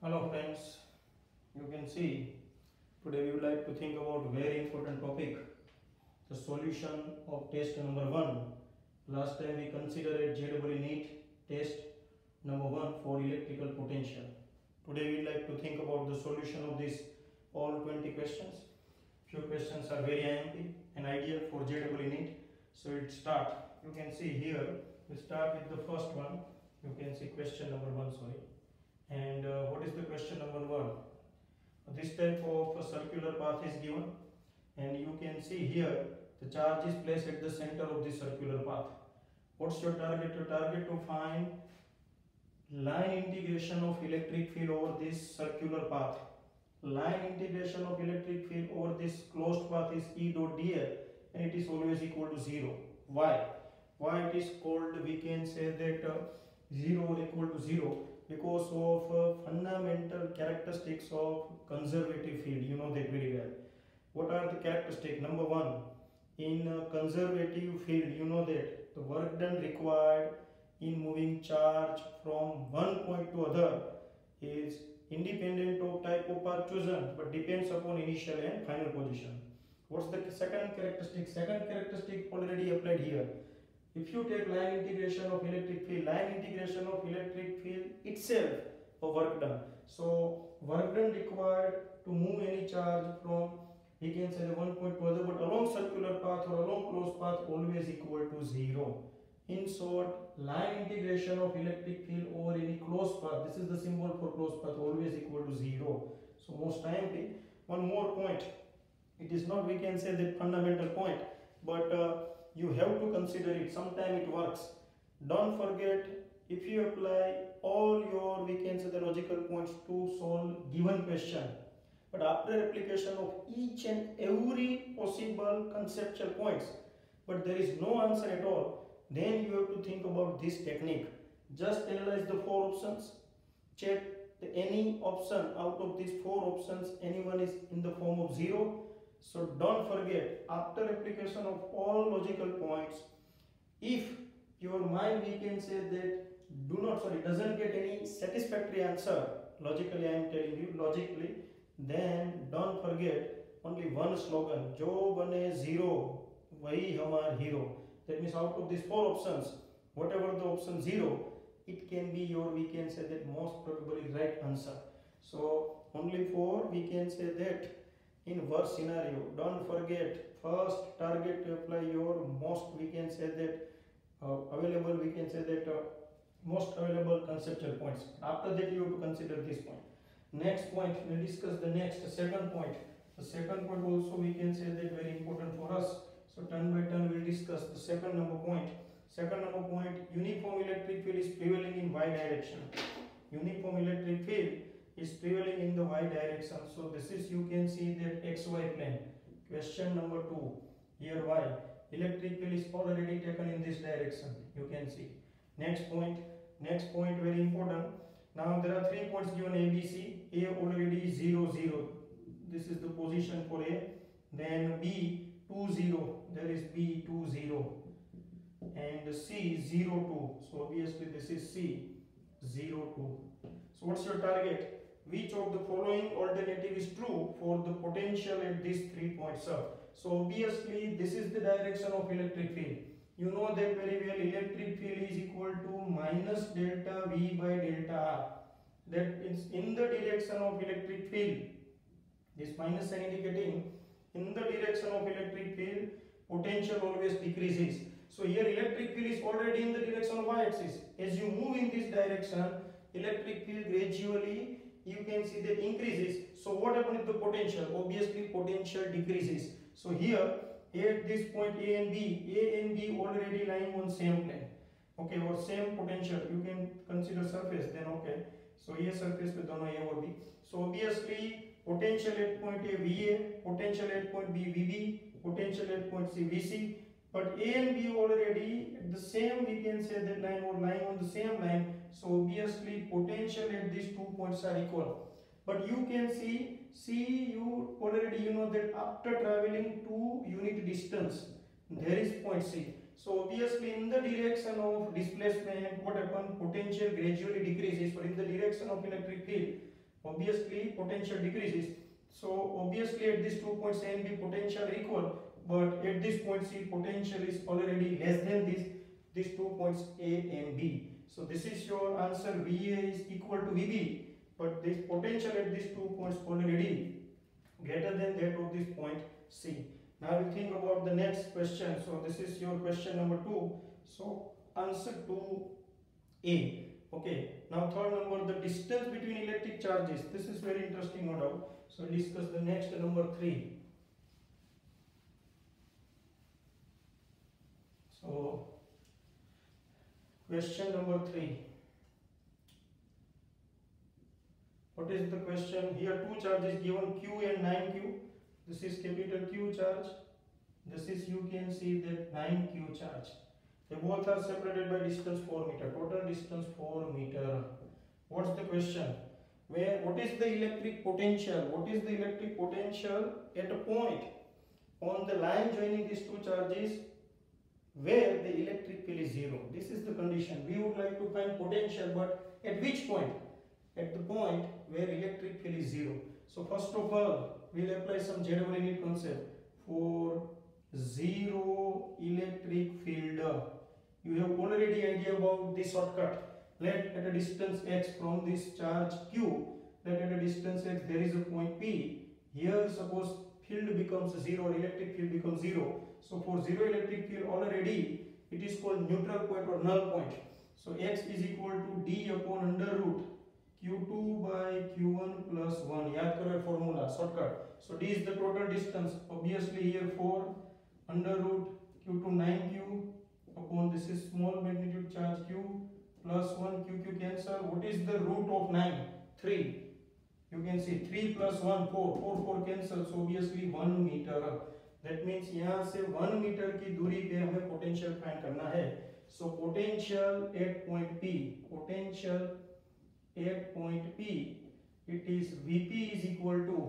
Hello friends, you can see today we would like to think about very important topic the solution of test number 1. Last time we considered JEE NEET test number 1 for electrical potential. Today we would like to think about the solution of this all 20 questions. Few questions are very IMP and ideal for JEE NEET. So it start. You can see here we start with the first one. You can see question number 1 sorry and uh, what is the question number one? This type of circular path is given and you can see here the charge is placed at the center of the circular path. What's your target? Your target to find line integration of electric field over this circular path. Line integration of electric field over this closed path is e dot dl and it is always equal to zero. Why? Why it is called we can say that uh, zero equal to zero because of uh, fundamental characteristics of conservative field. You know that very well. What are the characteristics? Number one in conservative field you know that the work done required in moving charge from one point to other is independent of type of path chosen but depends upon initial and final position. What's the second characteristic? Second characteristic already applied here if you take line integration of electric field, line integration of electric field itself for work done. So work done required to move any charge from we can say the one point to other but along circular path or along closed path always equal to zero. In short, line integration of electric field over any closed path, this is the symbol for closed path, always equal to zero. So most time, one more point. It is not we can say the fundamental point, but uh, you have to consider it. Sometime it works. Don't forget if you apply all your we can say the logical points to solve given question but after application of each and every possible conceptual points but there is no answer at all then you have to think about this technique. Just analyze the four options. Check the any option. Out of these four options anyone is in the form of zero so don't forget, after application of all logical points, if your mind we can say that do not sorry doesn't get any satisfactory answer logically I am telling you logically then don't forget only one slogan jo bane zero wahi hamar hero. That means out of these four options whatever the option zero it can be your we can say that most probably right answer. So only four we can say that in worst scenario don't forget first target to apply your most we can say that uh, available we can say that uh, most available conceptual points. After that you have to consider this point. Next point we'll discuss the next second point. The second point also we can say that very important for us. So turn by turn we'll discuss the second number point. Second number point uniform electric field is prevailing in y direction. Uniform electric field is prevailing in the y direction. So this is you can see that xy plane. Question number 2. Here y. Electric field is already taken in this direction. You can see. Next point. Next point very important. Now there are three points given A, B, C. A already 0, 0. This is the position for A. Then B 2, 0. There is B 2, 0. And C 0, 2. So obviously this is C 0, 2. So what's your target? Which of the following alternative is true for the potential at these three points up. So obviously this is the direction of electric field. You know that very well electric field is equal to minus delta V by delta R. That is in the direction of electric field. This minus sign indicating in the direction of electric field potential always decreases. So here electric field is already in the direction of y-axis. As you move in this direction, electric field gradually you can see that increases. So what happens with the potential? Obviously potential decreases. So here at this point A and B, A and B already lying on same plane. Okay, or same potential. You can consider surface then okay. So here surface with दोनों A और B. So obviously potential at point A VA, potential at point B VB, potential at point C VC. but A and B already at the same we can say that line or lying on the same line so obviously potential at these two points are equal. But you can see, see you already you know that after traveling two unit distance, there is point C. So obviously in the direction of displacement, what happens? Potential gradually decreases. But in the direction of electric field, obviously potential decreases so obviously at these two points a and b potential are equal but at this point c potential is already less than this. These two points a and b. So this is your answer. Va is equal to vb but this potential at these two points already greater than that of this point c. Now we think about the next question. So this is your question number 2 so answer to a. Okay. Now third number the distance between electric charges. This is very interesting no so discuss the next number 3 so question number 3 what is the question? Here two charges given q and 9q this is capital q charge. This is you can see that 9q charge. They both are separated by distance 4 meter total distance 4 meter. What's the question? Where what is the electric potential? What is the electric potential at a point? On the line joining these two charges where the electric field is zero. This is the condition. We would like to find potential but at which point? At the point where electric field is zero. So first of all we'll apply some ZW unit concept. For zero electric field you have already idea about the shortcut. Let at a distance x from this charge q let at a distance x there is a point p. Here suppose field becomes zero electric field becomes zero so for zero electric field already it is called neutral point or null point. So x is equal to d upon under root q2 by q1 plus 1. Yaad karo formula shortcut. So d is the total distance. Obviously here 4 under root q2 9q upon this is small magnitude charge q plus 1 q q cancel. What is the root of 9? 3. You can see 3 plus 1 4. 4 4 cancel. So obviously 1 meter. That means यहाँ से 1 metre की दूरी पे हमें potential find करना है so potential at point P potential at point P it is vp is equal to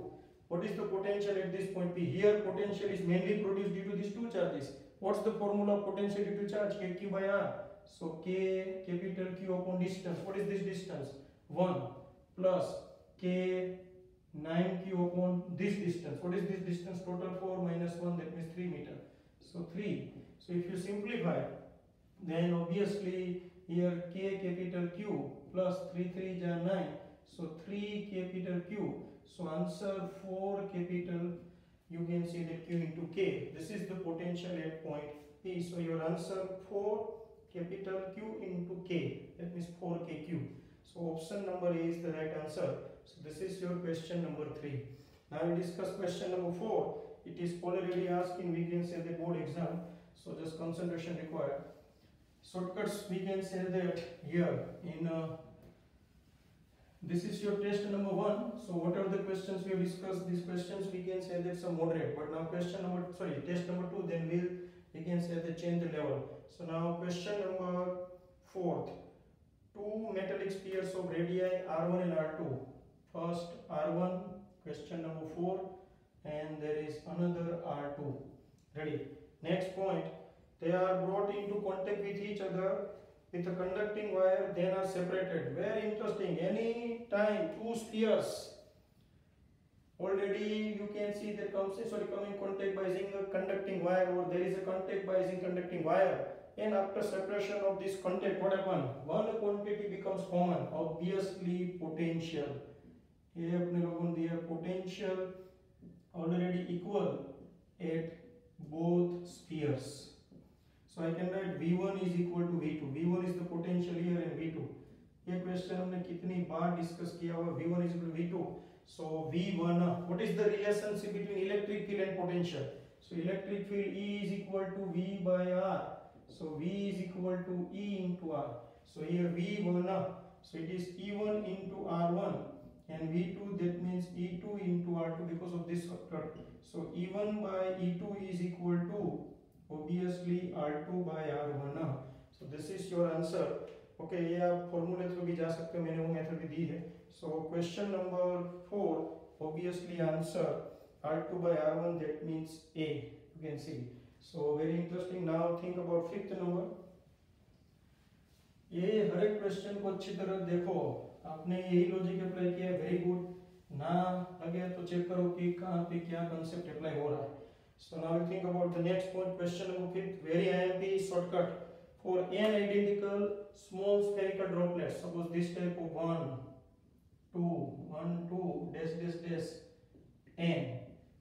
what is the potential at this point p here potential is mainly produced due to these two charges What's the formula of potential due to charge? kq by r. So k capital Q upon distance. What is this distance? 1 plus k 9q upon this distance. What is this distance? Total 4 minus 1 that means 3 meter. So 3. So if you simplify then obviously here k capital Q plus 3 3 is 9. So 3 capital Q. So answer 4 capital you can see that q into k. This is the potential at point P. So your answer 4 capital Q into k. That means 4 kq. So option number A is the right answer. So this is your question number 3. Now we discuss question number 4. It is already asked in we can say the board exam. So just concentration required. Shortcuts we can say that here in uh, this is your test number one. So whatever the questions we have discussed, these questions we can say that's a moderate. But now question number sorry, test number two, then we'll we can say the change the level. So now question number fourth. Two metallic spheres of radii R1 and R2. First R1, question number four, and there is another R2. Ready? Next point. They are brought into contact with each other with a conducting wire then are separated very interesting any time two spheres already you can see there comes a sorry coming contact by using a conducting wire or there is a contact by using conducting wire and after separation of this contact what happen one quantity becomes common obviously potential ये अपने लोगों दिया potential already equal at both spheres So I can write V1 is equal to V2. V1 is the potential here and V2. ये question हमने कितनी बार discuss किया हुआ V1 is equal to V2. So V1, what is the relationship between electric field and potential? So electric field E is equal to V by R. So V is equal to E into R. So here V1, so it is E1 into R1 and V2 that means E2 into R2 because of this factor. So E1 by E2 is equal to obviously R2 by R1 so this is your answer okay ये आप फॉर्मूले through भी जा सकते हो मैंने वो method भी दी है so question number 4 obviously answer R2 by R1 that means A you can see so very interesting now think about fifth number ये हर एक क्वेश्चन को अच्छी तरह देखो आपने यही लॉजिक अप्लाई किया वेरी गुड ना लगे तो चेक करो कि कहाँ पे क्या कंसेप्ट अप्लाई हो रहा है so now we think about the next point question number fifth very IMP shortcut for n identical small spherical droplets suppose this type of one two one two dash dash dash n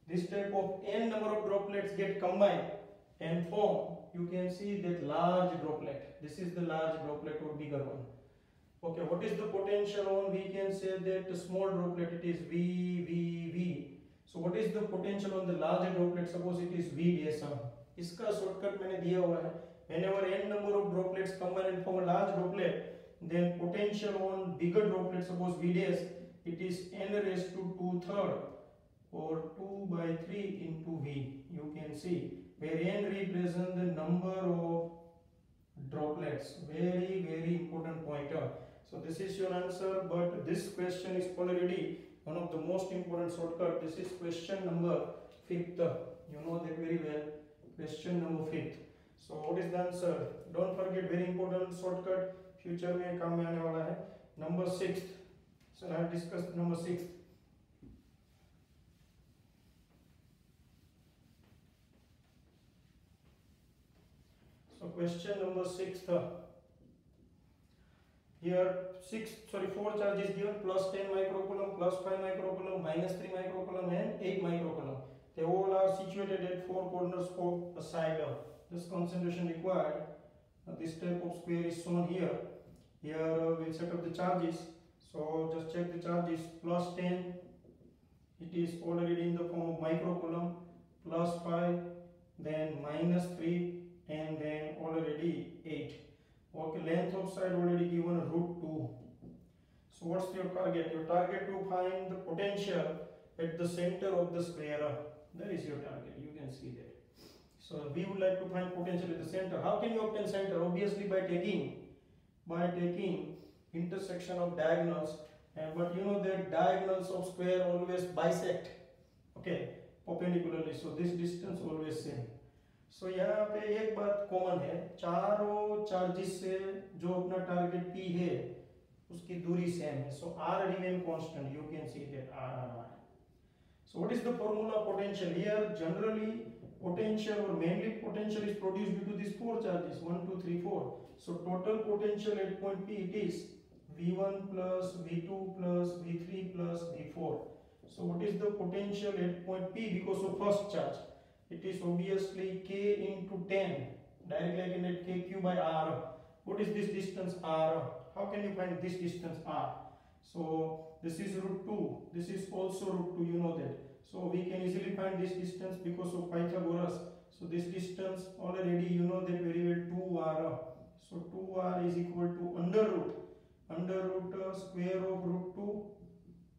this type of n number of droplets get combined and form you can see that large droplet this is the large droplet or bigger one Okay, what is the potential on? We can say that the small droplet it is V, V, V. So what is the potential on the larger droplet? Suppose it is V dash sum. इसका shortcut मैंने दिया हुआ है. Whenever n number of droplets combine and form a large droplet, then potential on bigger droplet, suppose V dash, it is n raised to 2 third or 2 by 3 into V. You can see where n represents the number of droplets. Very very important pointer. So this is your answer, but this question is already one of the most important shortcut. This is question number fifth. You know that very well. Question number fifth. So what is the answer? Don't forget very important shortcut. Future में काम आने वाला है. Number sixth. So I have discussed number sixth. So question number sixth. Here six sorry four charges given plus 10 microcoulomb, plus 5 microcoulomb, minus 3 microcoulomb and 8 microcoulomb. They all are situated at four corners of a side. Of this concentration required. Uh, this type of square is shown here. Here uh, we'll set up the charges. So just check the charges. Plus 10. It is already in the form of microcoulomb. Plus 5. Then minus 3. And then already 8 okay length of side already given root 2 so what's your target? Your target to find the potential at the center of the square. That is your target. You can see that. So we would like to find potential at the center. How can you obtain center? Obviously by taking by taking intersection of diagonals. And but you know that diagonals of square always bisect okay perpendicularly. So this distance always same so so, यहाँ पे एक बात common है चारों charges से जो अपना target P है उसकी दूरी सेम है so r remain constant you can see that r r r so what is the formula potential here generally potential or mainly potential is produced due to these four charges 1 2 3 4 so total potential at point p it is v1 plus v2 plus v3 plus v4 so what is the potential at point p because of first charge it is obviously k into 10 directly I can write kq by r. What is this distance r? How can you find this distance r? So this is root 2 this is also root 2 you know that. So we can easily find this distance because of Pythagoras. So this distance already you know that very well 2r so 2r is equal to under root. Under root uh, square of root 2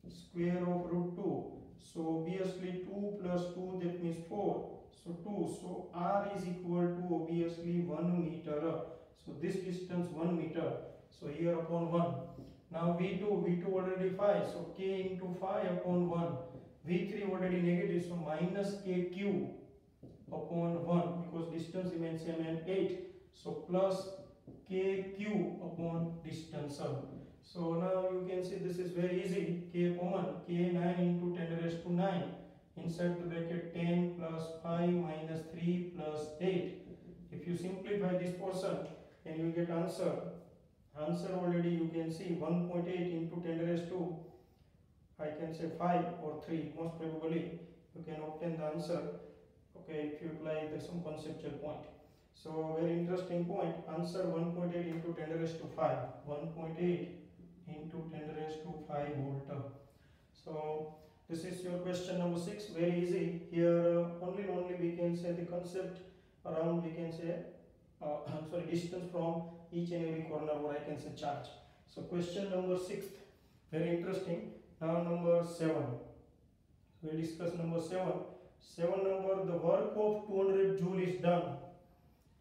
square of root 2 so obviously 2 plus 2 that means 4 so 2. So r is equal to obviously 1 meter. So this distance 1 meter. So here upon 1. Now V2, V2 already 5. So k into 5 upon 1. V3 already negative. So minus kq upon 1 because distance remains same and 8. So plus kq upon distance. So now you can see this is very easy. k common. k 9 into 10 raised to 9 inside the bracket 10 plus 5 minus 3 plus 8 if you simplify this portion then you get answer. Answer already you can see 1.8 into 10 raised to I can say 5 or 3 most probably you can obtain the answer. Okay if you apply the some conceptual point. So very interesting point. Answer 1.8 into 10 raised to 5 1.8 into 10 raised to 5 volt so this is your question number six. Very easy. Here uh, only only we can say the concept around we can say uh, sorry distance from each and every corner or I can say charge. So question number six. Very interesting. Now number seven. We'll discuss number seven. Seven number the work of 200 joule is done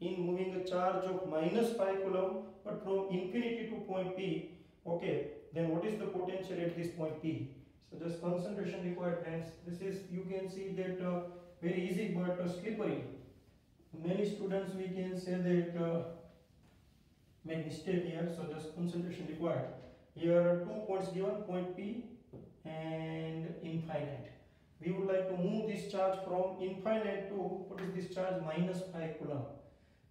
in moving a charge of minus 5 coulomb but from infinity to point P. Okay, then what is the potential at this point P? So just concentration required this is you can see that uh, very easy but uh, slippery. Many students we can say that uh, make mistake here so just concentration required. Here are two points given point P and infinite. We would like to move this charge from infinite to what is this charge minus 5 coulomb.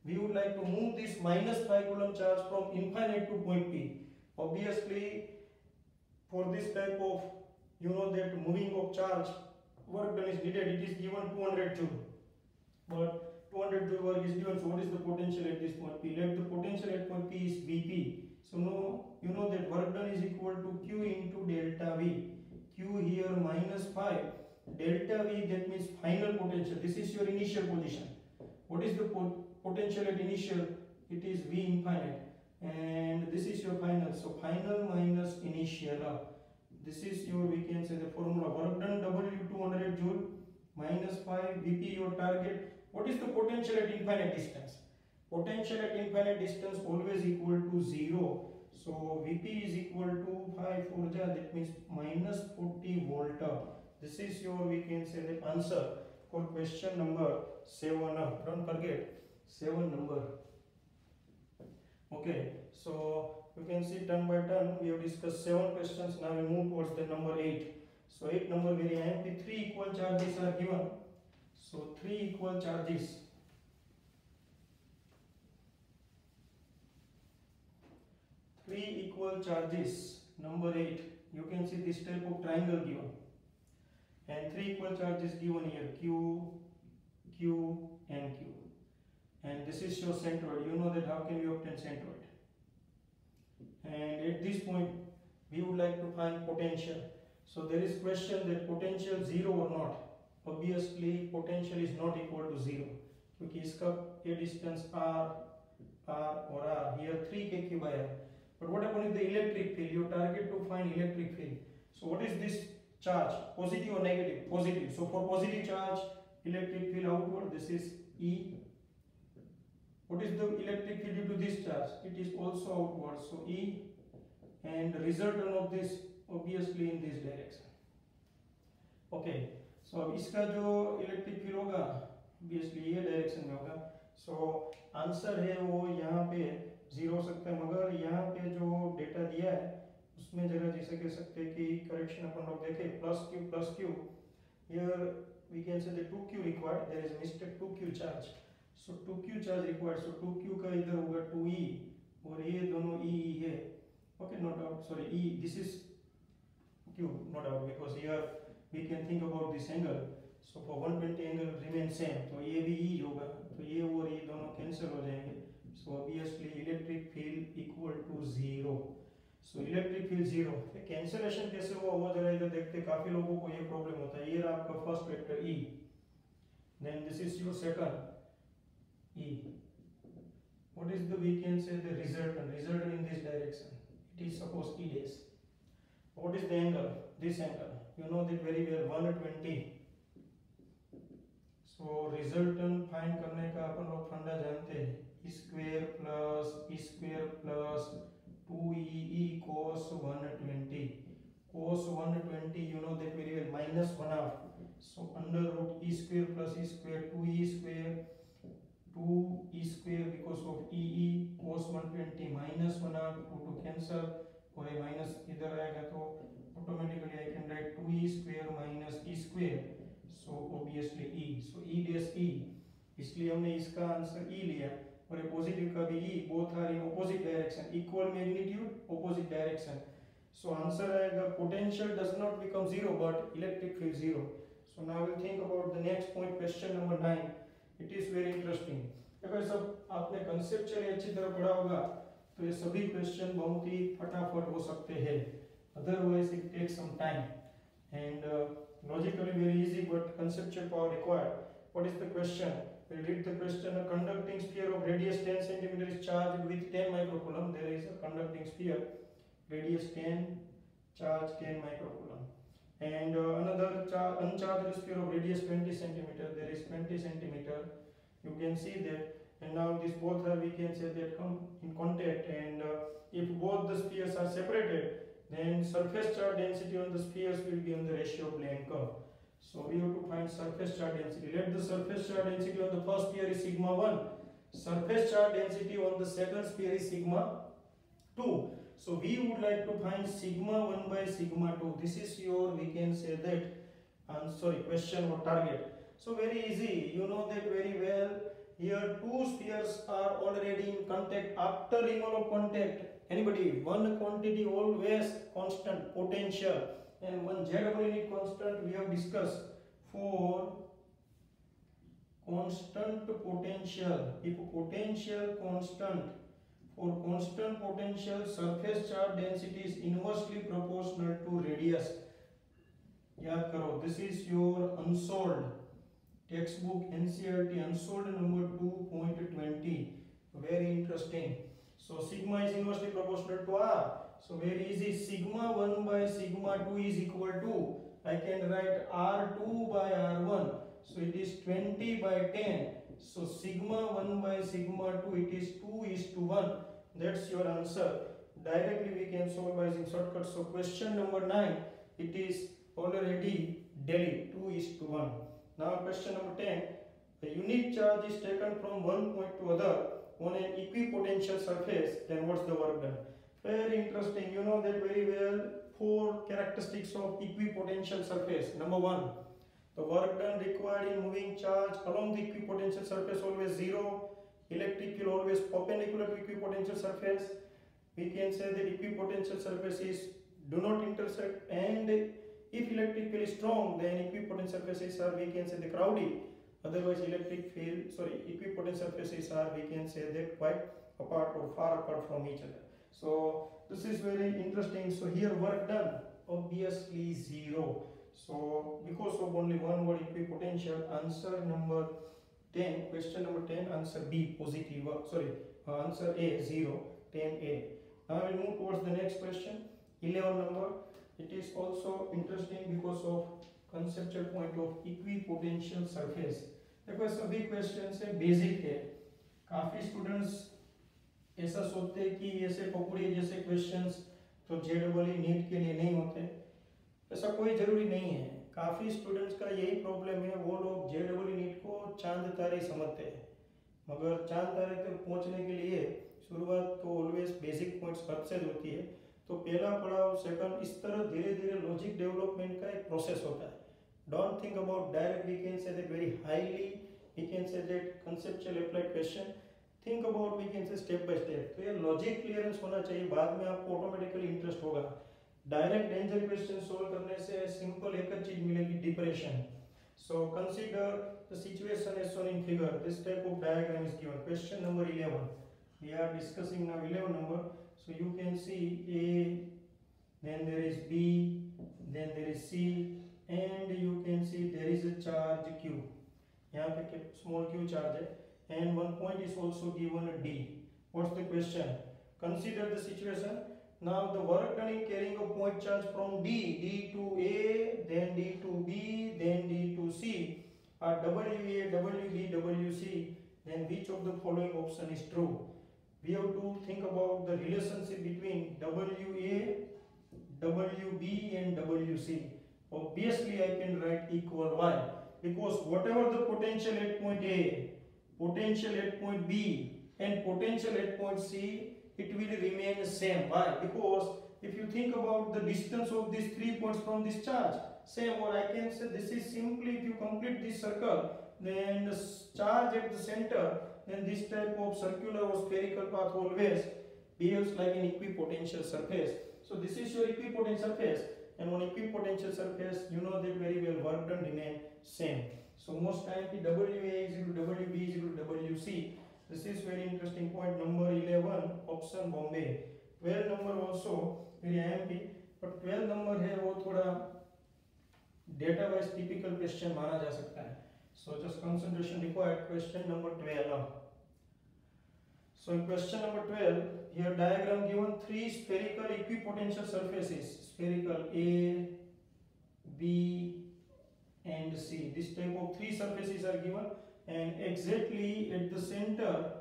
We would like to move this minus 5 coulomb charge from infinite to point P. Obviously, for this type of you know that moving of charge work done is needed. It is given 200 joule, but 200 joule work is given. So what is the potential at this point P? Let the potential at point P is Vp. So now you know that work done is equal to Q into delta V. Q here minus 5. Delta V that means final potential. This is your initial position. What is the potential at initial? It is V infinite. And this is your final. So final minus initial. This is your, we can say the formula. Work done W 200 joule minus 5 Vp your target. What is the potential at infinite distance? potential at infinite distance always equal to 0 so Vp is equal to 5 forja that means minus 40 volt this is your we can say the answer for question number 7 don't forget 7 number okay so you can see turn by turn we have discussed 7 questions now we move towards the number 8 so 8 number very empty 3 equal charges are given. So 3 equal charges. Three equal charges number 8 you can see this type of triangle given. And three equal charges given here q q and q. And this is your centroid. You know that how can we obtain centroid and at this point we would like to find potential so there is question that potential zero or not obviously potential is not equal to zero क्योंकि इसका a distance r r or r here 3 k q by r but what about the electric field? You target to find electric field. So what is this charge? Positive or negative? Positive. So for positive charge, electric field outward, this is E. What is the electric field due to this charge? It is also outward. So E and resultant of this obviously in this direction. Okay. So अब इसका जो electric field होगा obviously ये direction में होगा सो so, answer है वो यहाँ पे ज़ीरो हो सकता है मगर यहाँ पे जो डेटा दिया है उसमें जरा जैसे कह सकते हैं कि करेक्शन अपन लोग देखें plus q plus q here we can say the 2q required there is mistake 2q charge so two q charge required so two q का इधर होगा टू ई e, और ये दोनों ई e है। Okay no doubt sorry e this is q no doubt because here we can think about this angle so for 120 angle remain same तो ये भी ई e होगा। तो ये और ये दोनों कैंसिल हो जाएँगे। So obviously electric field equal to zero so electric field zero cancellation कैसे हुआ? वो जरा इधर देखते। काफ़ी लोगों को ये प्रॉब्लम होता है। ये रहा आपका first vector e then this is your second E. What is the we can say the resultant? Resultant in this direction. It is suppose E dash. What is the angle? This angle. You know that very well 120. So resultant find करने का अपन लोग फंडा जानते हैं square plus e square plus 2e cos 120 cos 120 you know that very well minus 1 half so under root e square plus e square 2e square 2 e square because of e e cos 120 minus 1 half 2 to cancel और ये minus इधर आएगा तो automatically I can write 2e square minus e square so obviously e so e dash e इसलिए हमने इसका answer e लिया और ये पॉजिटिव का भी e both are in opposite direction equal magnitude opposite direction so answer आएगा potential does not become zero but electric field zero so now we'll think about the next point question number 9 it is very interesting अगर सब आपने conceptually अच्छी तरह पढ़ा होगा तो ये सभी क्वेश्चन बहुत ही फटाफट हो सकते हैं it takes some time and uh, logically very easy but conceptual power required what is the question we read the question a conducting sphere of radius 10 cm is charged with 10 microcoulomb there is a conducting sphere radius 10 charge 10 microcoulomb and uh, another uncharged sphere of radius 20 centimeter there is 20 centimeter you can see that and now these both are we can say that come in contact and uh, if both the spheres are separated then surface charge density on the spheres will be on the ratio plane curve so we have to find surface charge density. Let the surface charge density on the first sphere is sigma 1. Surface charge density on the second sphere is sigma 2. So we would like to find sigma 1 by sigma 2. This is your, we can say that sorry question or target. So very easy. You know that very well. Here two spheres are already in contact. After removal of contact anybody one quantity always constant potential. And one z unit constant we have discussed. For constant potential. If potential constant constant potential surface charge density is inversely proportional to radius याद करो this is your unsolved textbook NCERT unsolved number 2.20 very interesting so sigma is inversely proportional to r so very easy sigma 1 by sigma 2 is equal to i can write r2 by r1 so it is 20 by 10 so sigma 1 by sigma 2 it is 2 is to 1 that's your answer directly we can solve by using shortcut so question number 9 it is already Delhi 2 is to 1. Now question number 10. a unit charge is taken from one point to other on an equipotential surface then what's the work done? Very interesting. You know that very well. Four characteristics of equipotential surface. Number one, the work done required in moving charge along the equipotential surface always zero. Electric will always perpendicular to equipotential surface. We can say that equipotential surface is do not intersect and if electric field is strong, then equipotential surfaces are, we can say the crowded. Otherwise, electric field, sorry, equipotential surfaces are, we can say that quite apart or far apart from each other. So, this is very interesting. So, here work done, obviously zero. So, because of only one word equipotential, answer number 10, question number 10, answer B, positive, uh, sorry, uh, answer A, 0, 10A. Now, we move towards the next question, 11 number. It is also interesting because of conceptual point of equipotential surface. देखो सभी question से basic है काफ़ी students ऐसा सोचते हैं कि ऐसे पकौड़ी जैसे क्वेश्चंस तो जे डबल नीट के लिए नहीं होते ऐसा कोई ज़रूरी नहीं है काफ़ी स्टूडेंट्स का यही प्रॉब्लम है, वो लोग जे डबल नीट को चाँद तारे समझते हैं। मगर चाँद तारे तक पहुँचने के लिए शुरुआत तो ऑलवेज बेसिक पॉइंट्स हद से होती है। तो पहला पड़ाव सेकंड इस तरह धीरे धीरे लॉजिक डेवलपमेंट का एक प्रोसेस होता है। Don't think about direct we can say that very highly we can say that conceptual applied question think about we can say step by step तो ये लॉजिक क्लियरेंस होना चाहिए, बाद में आपको ऑटोमेटिकली इंटरेस्ट होगा। डायरेक्ट डेंजर क्वेश्चन सोल्व करने से सिंपल एक चीज़ मिलेगी depression so consider the situation as shown in figure this type of diagram is given question number 11 we are discussing now 11 number So you can see A, then there is B, then there is C, and you can see there is a charge Q. यहाँ पे small q charge है and one point is also given a D. What's the question? Consider the situation. Now the work done in carrying a point charge from D, D to A, then D to B, then D to C uh, are WA, WB, WC. Then which of the following option is true? we have to think about the relationship between WA, WB and WC. Obviously, I can write equal Y because whatever the potential at point A, potential at point B and potential at point C, it will remain the same. Why? Because if you think about the distance of these three points from this charge, same or I can say this is simply if you complete this circle, then the charge at the center then this type of circular or spherical path always behaves like an equipotential surface. So this is your equipotential surface and on equipotential surface you know that very well work done remain same. So most time WA is equal to WB is equal to WC. This is very interesting point number 11 option Bombay. 12 number also very IMP but 12 number है वो थोड़ा data wise typical question माना जा सकता है So just concentration required. Question number 12. So in question number 12, here diagram given three spherical equipotential surfaces. Spherical A, B and C. This type of three surfaces are given and exactly at the center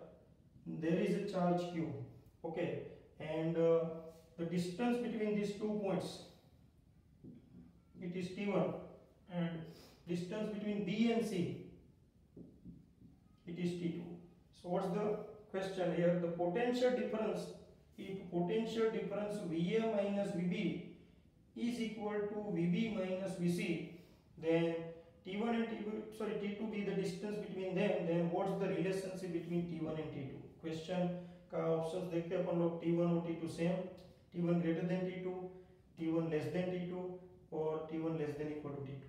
there is a charge Q. Okay. And uh, the distance between these two points it is T1 and distance between B and C, it is T2. So what's the question here? The potential difference, if potential difference VA minus VB is equal to VB minus VC, then T1 and T2, sorry, T2 be the distance between them, then what's the relationship between T1 and T2? Question का options देखते हैं अपन लोग T1 और T2 same T1 greater than T2 T1 less than T2 or T1 less than equal to T2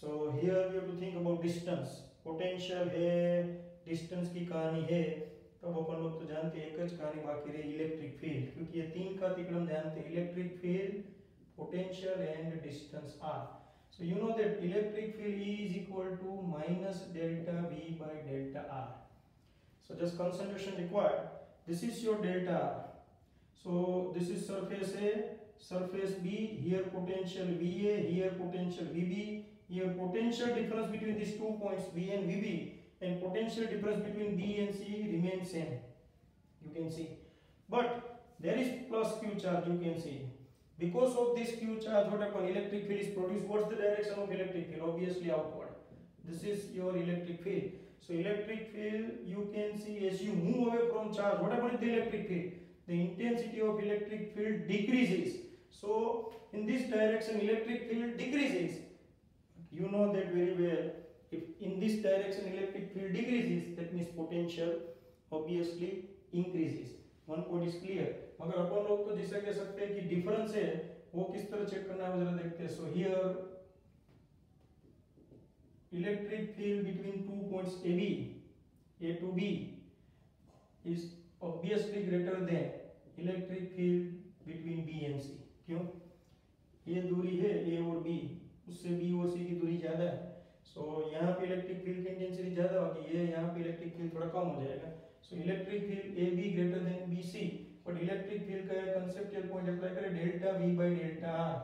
so here we have to think about distance potential है distance की कहानी है तब अपन लोग तो जानते हैं एक कहानी बाकी रही इलेक्ट्रिक फ़ील्ड क्योंकि ये तीन का तिकड़म जानते हैं electric field potential and distance r so you know that electric field E is equal to minus delta V by delta r. So just concentration required. This is your delta so this is surface a surface b here potential va here potential vb here potential difference between these two points V and vb and potential difference between b and c remains same. You can see. But there is plus q charge you can see because of this q charge what happen electric field is produced what's the direction of electric field obviously outward this is your electric field so electric field, you can see as you move away from charge, what happens with the electric field? The intensity of electric field decreases. So in this direction, electric field decreases. You know that very well. If in this direction electric field decreases, that means potential obviously increases. One point is clear. मगर अपन लोग तो जैसा कह सकते हैं कि difference है वो किस तरह चेक करना है जरा देखते हैं। So here electric field between two points AB, A to B, is obviously greater than electric field between B and C. क्यों? ये दूरी है A और B उससे B और C की दूरी ज़्यादा है। सो so, यहाँ पे इलेक्ट्रिक फ़ील्ड की इंटेंसिटी ज़्यादा होगी ये यहाँ पे इलेक्ट्रिक फ़ील्ड थोड़ा कम हो जाएगा। So electric field A B greater than B C but electric field का कंसेप्चुअल पॉइंट अप्लाई करें delta V by delta r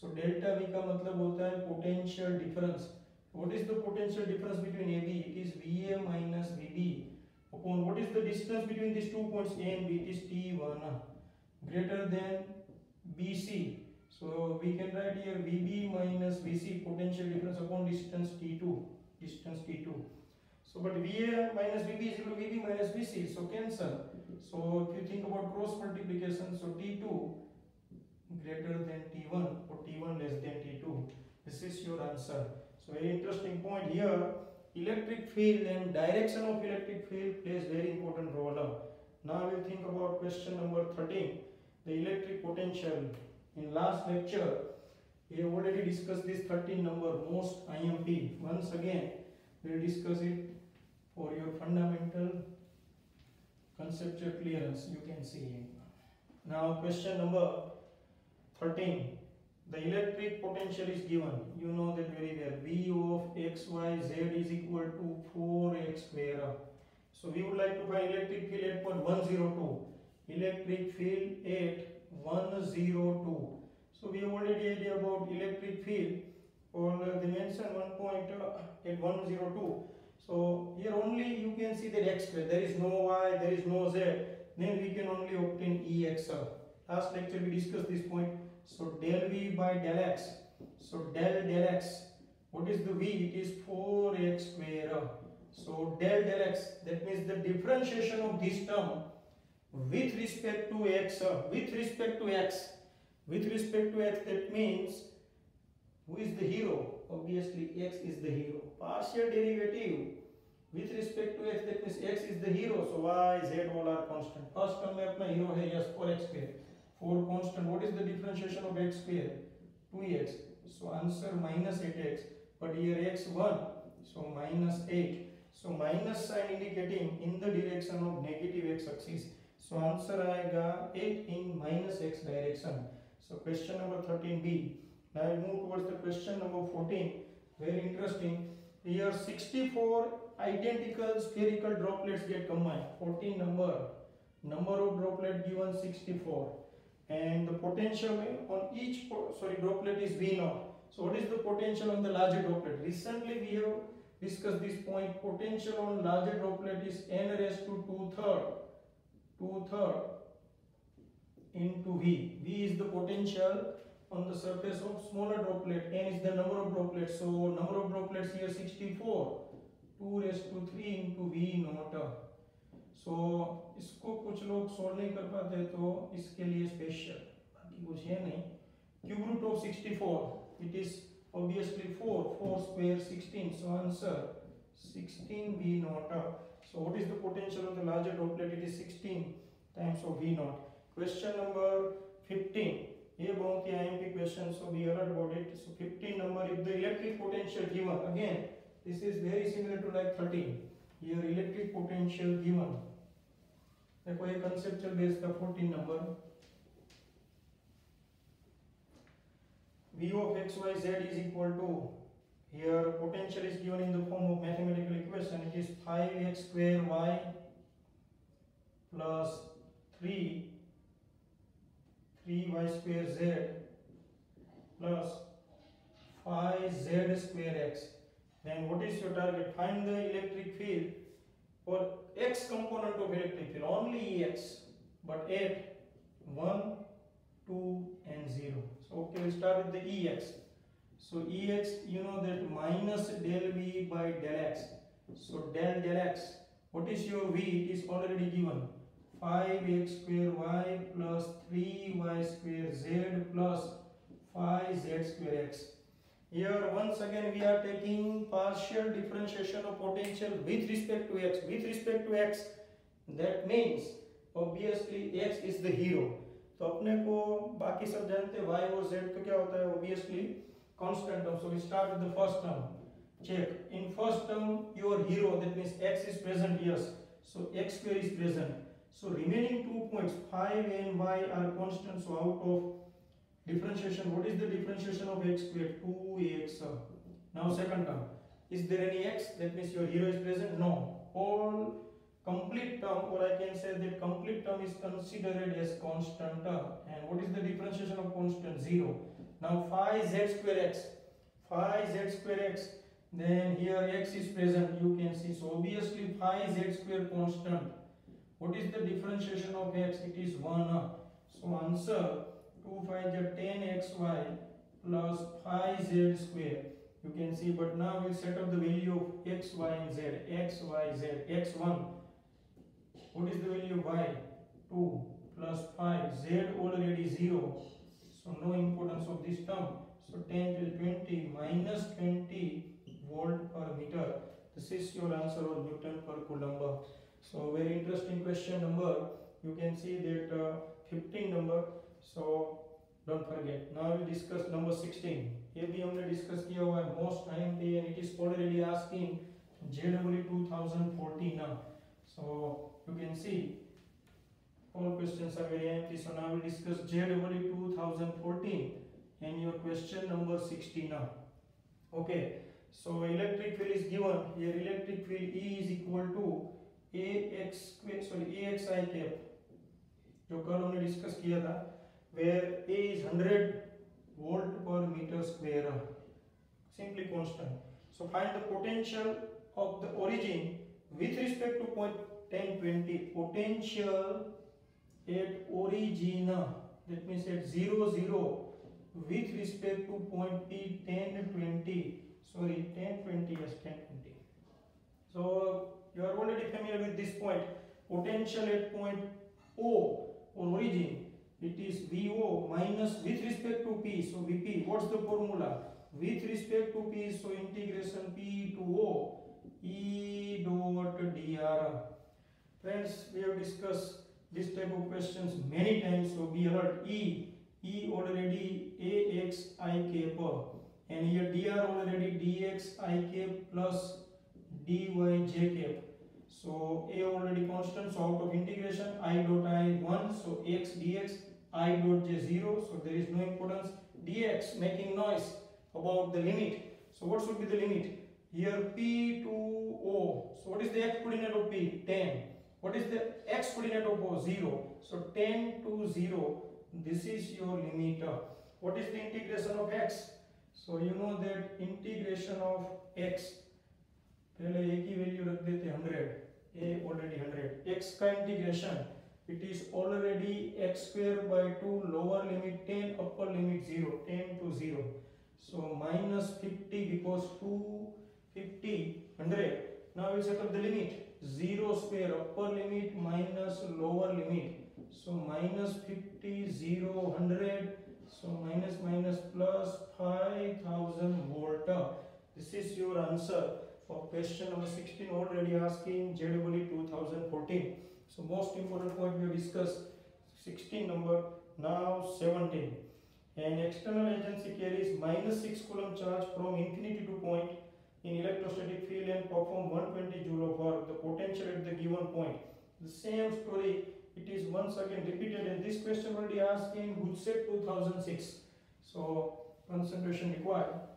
so delta V का मतलब होता है potential difference What is the potential difference between AB? It is VA minus VB upon what is the distance between these two points A and B? It is T1 greater than BC. So we can write here VB minus VC potential difference upon distance T2. Distance T2. So but VA minus VB is equal to VB minus VC. So cancel. So if you think about cross multiplication, so T2 greater than T1 or T1 less than T2. This is your answer. So very interesting point here. Electric field and direction of electric field plays very important role. Now we'll think about question number 13. The electric potential. In last lecture, we have already discussed this 13 number most IMP. Once again, we'll discuss it for your fundamental conceptual clearance. You can see. Now question number 13 the electric potential is given. You know that very well. V of x y z is equal to 4x square so we would like to find electric field at point 102 electric field at 102 so we already idea about electric field or they mention one point uh, at 102 so here only you can see that x square there is no y there is no z then we can only obtain ex last lecture we discussed this point so del V by del X. So del del X. What is the V? It is 4x square. So del del X. That means the differentiation of this term with respect to X. With respect to X. With respect to X. That means who is the hero? Obviously X is the hero. Partial derivative with respect to X. That means X is the hero. So Y, Z all are constant. First term में अपना hero है yes 4x square. 4 constant. What is the differentiation of x square? 2x. So answer minus 8x. But here x 1. So minus 8. So minus sign indicating in the direction of negative x axis. So answer आएगा 8 in minus x direction. So question number 13b. Now I move towards the question number 14. Very interesting. Here 64 identical spherical droplets get combined. 14 number. Number of droplet given 64 and the potential on each sorry droplet is V naught. So what is the potential on the larger droplet? Recently we have discussed this point. Potential on larger droplet is n raised to 2 third, 2 third into V. V is the potential on the surface of smaller droplet. n is the number of droplets. So number of droplets here 64. 2 raised to 3 into V naught. So so, इसको कुछ लोग solve नहीं कर पाते तो इसके लिए special बाकी कुछ है नहीं cube root of 64 it is obviously 4 4 square 16 so answer 16 v naught so what is the potential of the larger droplet it is 16 times of v naught question number 15 ये बहुत ही IMP question so be alert about it so 15 number if the electric potential given again this is very similar to like 13 here electric potential given देखो ये conceptual base का 14 number V of x y z is equal to here potential is given in the form of mathematical equation it is 5x square y plus 3 3y square z plus 5z square x. Then what is your target? Find the electric field for x component of electric field. Only ex but at 1 2 and 0 so okay we start with the ex so ex you know that minus del v by del x. So del del x what is your v? It is already given 5x square y plus 3y square z plus 5z square x here once again we are taking partial differentiation of potential with respect to x with respect to x that means obviously x is the hero तो अपने को बाकी सब जानते हैं y और z तो क्या होता है obviously constant term so we start with the first term check in first term your hero that means x is present yes so x square is present so remaining two points 5 and y are constant so out of differentiation. What is the differentiation of x? Squared? 2x now second term. Is there any x? That means your hero is present? No. All complete term or I can say that complete term is considered as constant term. And what is the differentiation of constant? 0 now phi z square x. Phi z square x. Then here x is present. You can see. So obviously phi z square constant what is the differentiation of x it is 1 so answer 2 phi z 10 xy plus phi z square you can see but now we'll set up the value of x y and z x y z x1 what is the value of y? 2 plus 5, z already 0. So no importance of this term. So 10 till 20 minus 20 volt per meter. This is your answer on Newton per Coulomb So very interesting question number. You can see that uh, 15 number. So don't forget. Now we discuss number 16. ये भी हमने discuss किया हुआ है most time पे and it is already asking JW 2014 now. So you can see all questions are very empty so now we'll discuss JW 2014 and your question number 60 now okay so electric field is given here electric field E is equal to जो कल हमने discuss किया था 100 volt per meter square simply constant so find the potential of the origin with respect to point 10 20 potential at origin that means at 0 0 with respect to point P 10 20 sorry 10 20 yes 10 20 so you are already familiar with this point potential at point O or origin it is VO minus with respect to P so VP what's the formula with respect to P so integration P to O E dot dr Friends, we have discussed this type of questions many times. So be alert. E, E already AX I cap and here dr already dx I cap plus dy cap. So a already constant. So out of integration I dot I 1. So x dx I dot j 0. So there is no importance. dx making noise about the limit. So what should be the limit? Here P to O. So what is the x coordinate of P? 10. What is the x coordinate of O? 0. So 10 to 0. This is your limit. What is the integration of x? So you know that integration of x पहले a की value रख देते 100 a already 100 x का integration it is already x square by 2 lower limit 10 upper limit 0 10 to 0 so minus 50 because 250 100 now we set up the limit 0 square upper limit minus lower limit so minus 50 0 100 so minus minus plus 5000 this is your answer for question number 16 already asking JEE 2014 so most important point we discussed. 16 number now 17 an external agency carries minus 6 coulomb charge from infinity to point in electrostatic field and perform 120 joule of work. The potential at the given point. The same story. It is once again repeated and this question already asked in WOODSET 2006 so concentration required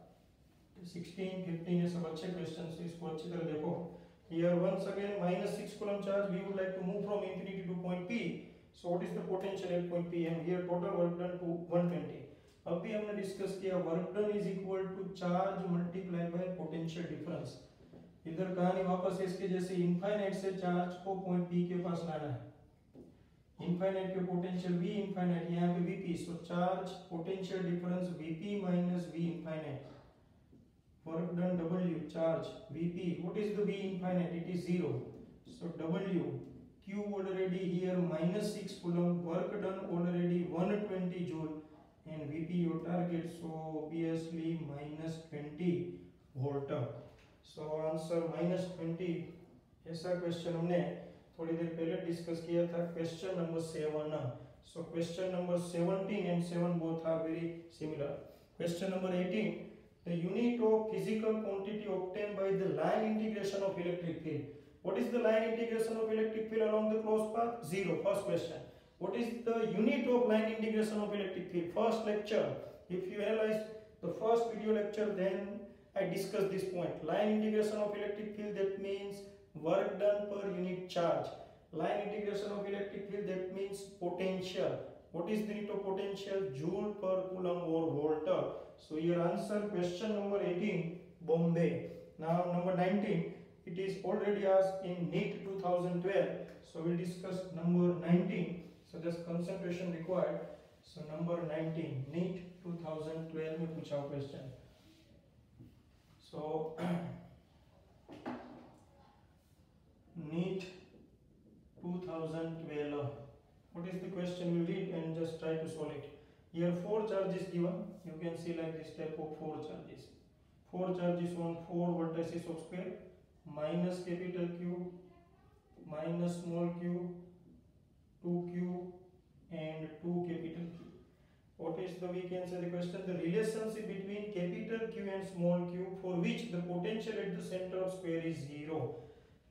16 15 ये सब अच्छे questions इसको अच्छी तरह देखो here, once again, minus 6 coulomb charge, we would like to move from infinity to point P. So, what is the potential at point P? And here, total work done to 120 अभी हमने discuss किया work done is equal to charge multiply by potential difference इधर कहानी वापस इसके जैसे infinite से charge को पॉइंट पी के पास लाना है। इनफाइनाइट के पोटेंशियल v इनफाइनाइट यहाँ पे vp so charge potential difference vp minus v infinite work done w charge vp what is the v infinite it is 0 so w q already here minus 6 coulomb work done already 120 joule and vp your target so obviously minus 20 volt so answer minus 20 ऐसा question हमने थोड़ी देर पहले discuss किया था question number seven so question number 17 and 7 both are very similar question number 18 the unit of physical quantity obtained by the line integration of electric field. What is the line integration of electric field along the closed path? Zero. First question. What is the unit of line integration of electric field? First lecture. If you analyze the first video lecture, then I discussed this point. Line integration of electric field that means work done per unit charge. Line integration of electric field that means potential. What is the of potential? Joule per coulomb or volt. So your answer question number 18 Bombay. Now number 19 it is already asked in NEET 2012. So we'll discuss number 19. So there's concentration required. So number 19 NEET 2012 में पूछा question. So NEET 2012. What is the question? We read and just try to solve it. Here four charges given. You can see like this type of four charges. Four charges on four vertices of square minus capital Q, minus small q, 2q and 2 capital Q. What is the, we can say the question, the relationship between capital Q and small q for which the potential at the center of square is 0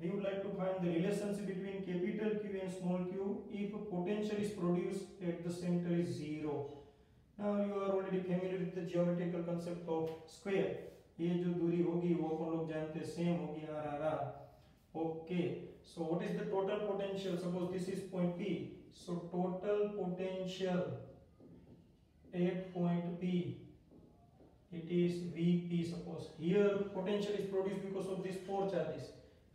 We would like to find the relationship between capital Q and small q if potential is produced at the center is 0. Now you are already familiar with the geometrical concept of square. ये जो दूरी होगी वो अपन लोग जानते हैं same होगी are are are okay so what is the total potential suppose this is point P so total potential at point P it is VP suppose here potential is produced because of these four charges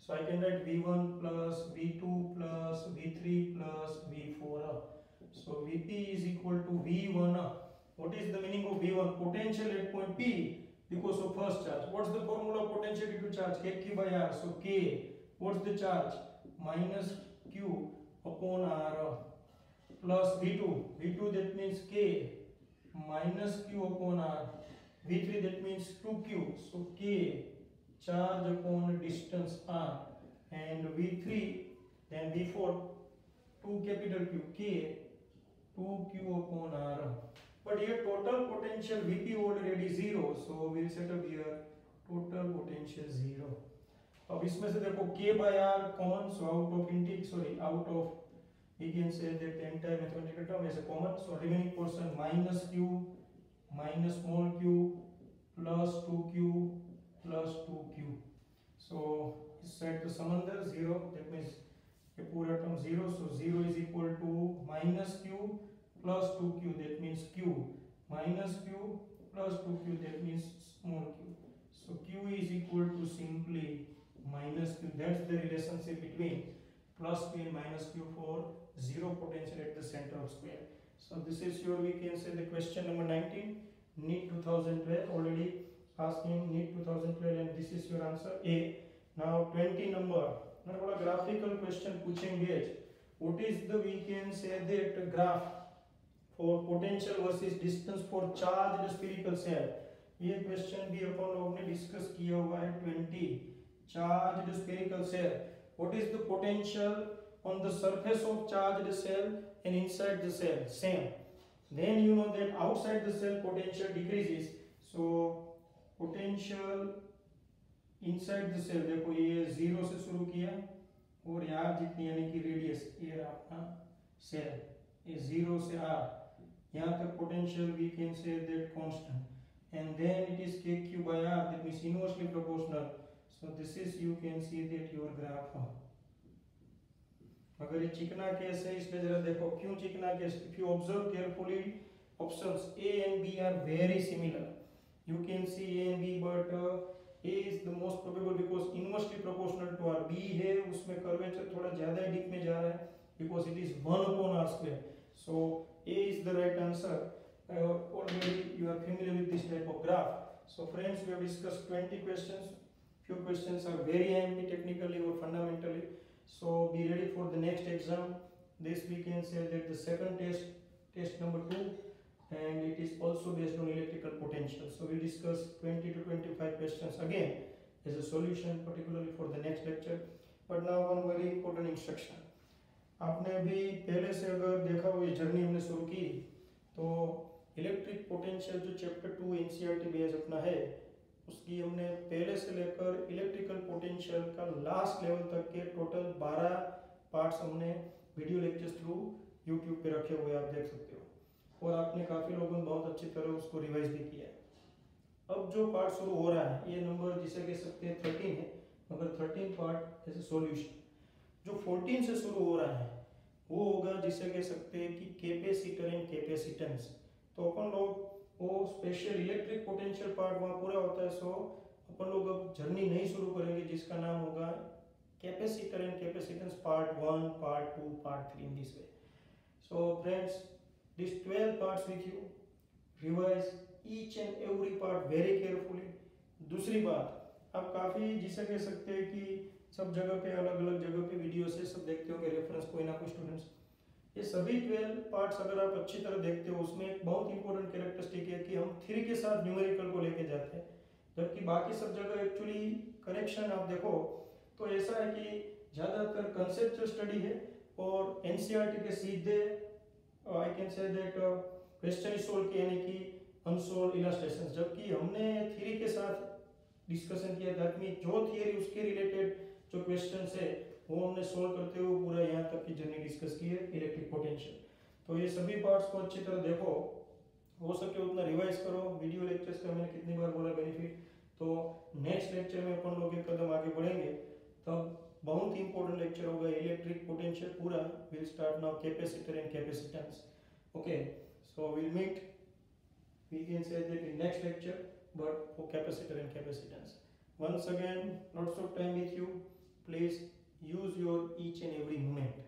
so I can write V1 plus V2 plus V3 plus V4 so VP is equal to V1 what is the meaning of V1 potential at point P because of first charge. What's the formula of potential due to charge? Kq by r. So k what's the charge? Minus q upon r plus v2 v2 that means k minus q upon r. V3 that means 2q so k charge upon distance r and v3 then v4 2 capital q k 2q upon r but here total potential vp already zero so we'll set up here total potential zero अब इसमें से देखो k by r common so out of intake sorry out of we can say that entire mathematical term is a common so remaining portion minus q minus small q plus 2q plus 2q so इस side तो समंदर zero that means ये पूरा term zero so zero is equal to minus q plus 2q that means q minus q plus 2q that means small q so q is equal to simply minus q that's the relationship between plus q and minus q for zero potential at the center of square so this is your we can say the question number 19 NEET 2012 already asking NEET 2012 and this is your answer A now 20 number मैंने बोला graphical question पूछेंगे what is the we can say that graph for potential versus distance for charged spherical shell ये question भी अपन लोगों ने discuss किया हुआ है 20 charged spherical cell what is the potential on the surface of charged cell and inside the cell same then you know that outside the cell potential decreases so potential inside the cell. देखो, ये zero से शुरू किया और यार जितनी, यानी कि रेडियस ये अपना सेल ये ज़ीरो से आर यहाँ तक potential we can say that constant and then it is k q by r that means inversely proportional so this is you can see that your graph अगर ये चिकना case है, इसमें जरा देखो, क्यों चिकना case if you observe carefully options A and B are very similar you can see a and b but uh, a is the most probable because inversely proportional to r b है उसमें curvature थोड़ा ज़्यादा ही deep में जा रहा है because it is 1 upon r square so a is the right answer uh, already you are familiar with this type of graph so friends we have discussed 20 questions few questions are very IMP technically or fundamentally so be ready for the next exam this we can say that the second test test number 2 and it is also based on electrical potential. So we discuss 20 to 25 questions again as a solution particularly for the next lecture. But now one very important instruction. आपने अभी पहले से अगर देखा हो ये journey हमने शुरू की तो इलेक्ट्रिक पोटेंशियल जो चैप्टर टू एनसीईआरटी बेस अपना है उसकी हमने पहले से लेकर इलेक्ट्रिकल पोटेंशियल का लास्ट लेवल तक के टोटल 12 पार्ट्स हमने वीडियो लेक्चर्स थ्रू यूट्यूब पे रखे हुए आप देख सकते हो और आपने काफ़ी लोगों ने बहुत अच्छी तरह उसको रिवाइज भी किया है। अब जो पार्ट शुरू हो रहा है, ये नंबर जिसे कह सकते हैं थर्टीन है, मगर थर्टीन पार्ट एज सॉल्यूशन जो फोर्टीन से शुरू हो रहा है, वो होगा जिसे कह सकते हैं कि कैपेसिटर एंड कैपेसिटेंस तो अपन लोग, वो स्पेशल इलेक्ट्रिक पोटेंशियल पार्ट वहाँ पूरा होता है सो अपन लोग अब जर्नी नहीं शुरू करेंगे, जिसका नाम होगा capacitor and capacitance part one part two part three in this way so friends these 12 parts with you, revise each and every part very carefully. दूसरी बात, आप काफ़ी जिसे कह सकते हैं कि सब जगह पे अलग अलग जगह पे वीडियो से सब देखते होंगे रेफरेंस कोई ना कोई स्टूडेंट्स ये सभी ट्वेल्व पार्ट्स अगर आप अच्छी तरह देखते हो, उसमें एक बहुत इंपॉर्टेंट कैरेक्टरिस्टिक है कि हम थ्री के साथ न्यूमेरिकल को लेके जाते हैं. जबकि बाकी सब जगह एक्चुअली करेक्शन आप देखो तो ऐसा है कि ज़्यादातर कंसेप्चुअल स्टडी है और एनसीईआरटी के सीधे I can say that question is solve किए यानी कि अनसोल्व इलास्ट्रेशन जबकि हमने थ्योरी के साथ डिस्कशन किया दैट मीन जो थियरी उसके रिलेटेड जो क्वेश्चन है वो हमने सोल्व करते हुए पूरा यहाँ तक की जर्नी डिस्कस की है इलेक्ट्रिक पोटेंशियल तो ये सभी पार्ट्स को अच्छी तरह देखो, हो सके उतना रिवाइज करो वीडियो लेक्चर्स का मैंने कितनी बार बोला बेनिफिट तो नेक्स्ट लेक्चर में अपन लोग एक कदम आगे बढ़ेंगे, तब बहुत ही इंपॉर्टेंट लेक्चर होगा इलेक्ट्रिक पोटेंशियल पूरा will start now capacitor and capacitance okay so will meet we can say that in next lecture but for capacitor and capacitance once again lots of time with you please use your each and every moment